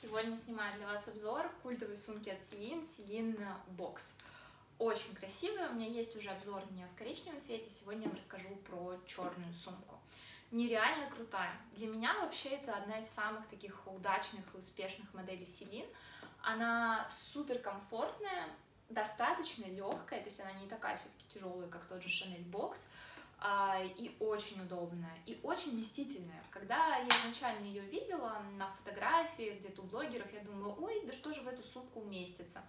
Сегодня снимаю для вас обзор культовой сумки от Celine, Celine Box. Очень красивая, у меня есть уже обзор на нее в коричневом цвете, сегодня я вам расскажу про черную сумку. Нереально крутая. Для меня вообще это одна из самых таких удачных и успешных моделей Celine. Она супер комфортная, достаточно легкая, то есть она не такая все-таки тяжелая, как тот же Box, а, и очень удобная, и очень вместительная. Когда я изначально ее видела на фотографии, где-то у блогеров, я думала, ой, да что же в эту сумку уместится?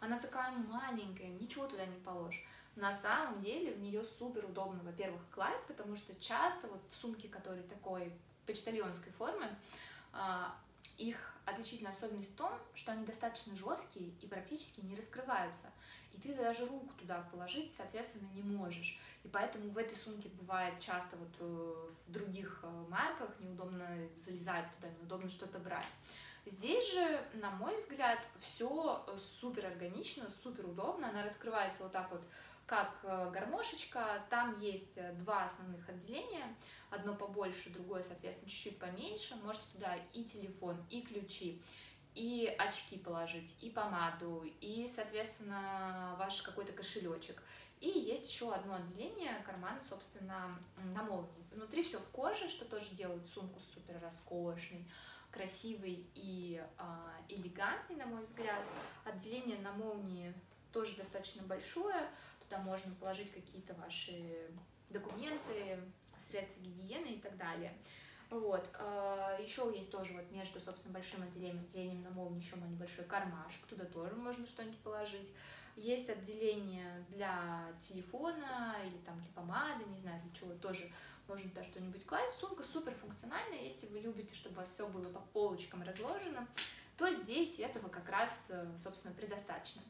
Она такая маленькая, ничего туда не положишь. На самом деле в нее супер удобно, во-первых, класть, потому что часто вот сумки, которые такой почтальонской формы, а, их отличительная особенность в том, что они достаточно жесткие и практически не раскрываются. И ты даже руку туда положить, соответственно, не можешь. И поэтому в этой сумке бывает часто вот э, в других э, марках неудобно залезать туда, неудобно что-то брать. Здесь же, на мой взгляд, все э, супер органично, супер удобно. Она раскрывается вот так вот как э, гармошечка. Там есть э, два основных отделения, одно побольше, другое, соответственно, чуть-чуть поменьше. Можете туда и телефон, и ключи, и очки положить, и помаду, и, соответственно, ваш какой-то кошелечек. И есть еще одно отделение, карман, собственно, на молнии. Внутри все в коже, что тоже делает сумку супер роскошной, красивой и э, элегантной, на мой взгляд. Отделение на молнии тоже достаточно большое, Туда можно положить какие-то ваши документы, средства гигиены и так далее. Вот. А, еще есть тоже вот между, собственно, большим отделением, отделением на молнии еще небольшой кармашек, туда тоже можно что-нибудь положить. Есть отделение для телефона или там для помады, не знаю, для чего, тоже можно туда что-нибудь класть. Сумка супер функциональная, если вы любите, чтобы у вас все было по полочкам разложено, то здесь этого как раз, э, собственно, предостаточно.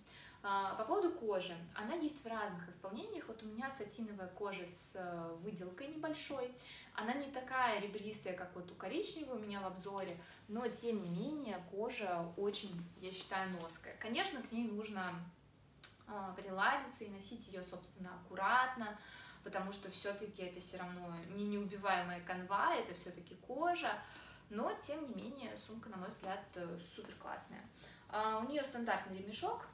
А, по поводу кожи. Она есть в разных исполнениях. Вот у меня сатиновая кожа с э, выделкой небольшой. Она не такая ребристая, как вот у коричневой у меня в обзоре, но тем не менее кожа очень, я считаю, ноская. Конечно, к ней нужно приладиться и носить ее, собственно, аккуратно, потому что все-таки это все равно не неубиваемая канва, это все-таки кожа, но тем не менее сумка, на мой взгляд, э, супер классная. А, у нее стандартный ремешок,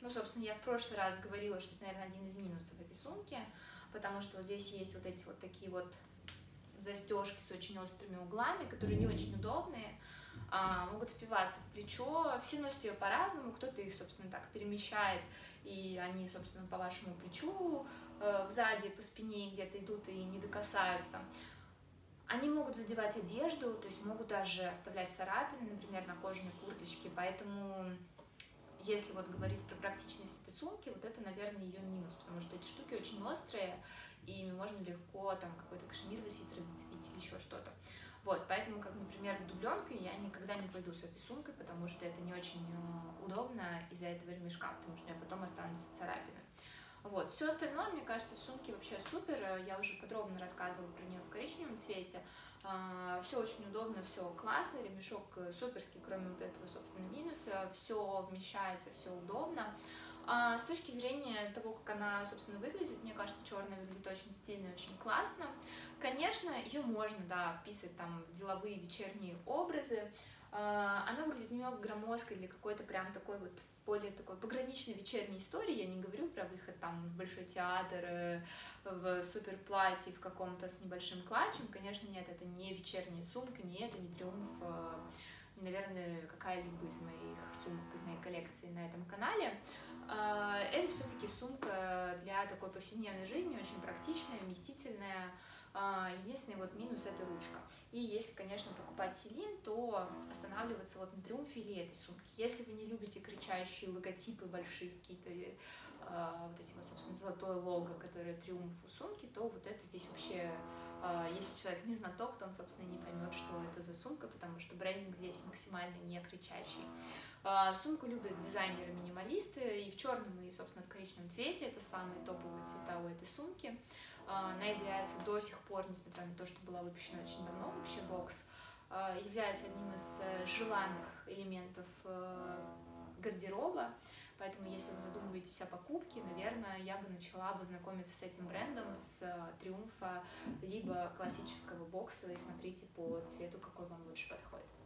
ну, собственно, я в прошлый раз говорила, что это, наверное, один из минусов этой сумки, потому что вот здесь есть вот эти вот такие вот застежки с очень острыми углами, которые не очень удобные, могут впиваться в плечо. Все носят ее по-разному, кто-то их, собственно, так перемещает, и они, собственно, по вашему плечу, э, сзади, по спине где-то идут и не докасаются. Они могут задевать одежду, то есть могут даже оставлять царапины, например, на кожаной курточке, поэтому если вот говорить про практичность этой сумки, вот это, наверное, ее минус, потому что эти штуки очень острые, и ими можно легко там какой-то кашемировый свитер зацепить или еще что-то. Вот, поэтому, как, например, с дубленкой я никогда не пойду с этой сумкой, потому что это не очень э, удобно из-за этого ремешка, потому что у меня потом останутся царапины. Вот, все остальное, мне кажется, в сумке вообще супер. Я уже подробно рассказывала про нее в коричневом цвете. А, все очень удобно, все классно, ремешок э, суперский, кроме вот этого, собственно, минуса. Все вмещается, все удобно. А с точки зрения того, как она, собственно, выглядит, мне кажется, черная выглядит очень стильно, очень классно. Конечно, ее можно, да, вписывать там в деловые вечерние образы. А, она выглядит немного громоздкой для какой-то прям такой вот более такой пограничной вечерней истории. Я не говорю про выход там в большой театр, э, в супер платье в каком-то с небольшим клатчем. Конечно, нет, это не вечерняя сумка, не это, не триумф, э, наверное, какая-либо из моих сумок, из моей коллекции на этом канале. Э, это все-таки сумка для такой повседневной жизни, очень практичная, вместительная, а, единственный вот минус это ручка. И если, конечно, покупать Селин, то останавливаться вот на триумфе или этой сумки. Если вы не любите кричащие логотипы большие какие-то, а, вот эти вот, собственно, золотое лого, которое триумф у сумки, то вот это здесь вообще, а, если человек не знаток, то он, собственно, не поймет, что это за сумка, потому что брендинг здесь максимально не кричащий. Сумку любят дизайнеры-минималисты, и в черном, и, собственно, в коричневом цвете, это самые топовые цвета у этой сумки. А, она является до сих пор, несмотря на то, что была выпущена очень давно вообще бокс, а, является одним из э, желанных элементов э, гардероба, поэтому если вы задумываетесь о покупке, наверное, я бы начала бы знакомиться с этим брендом, с э, Триумфа, либо классического бокса, и смотрите по цвету, какой вам лучше подходит.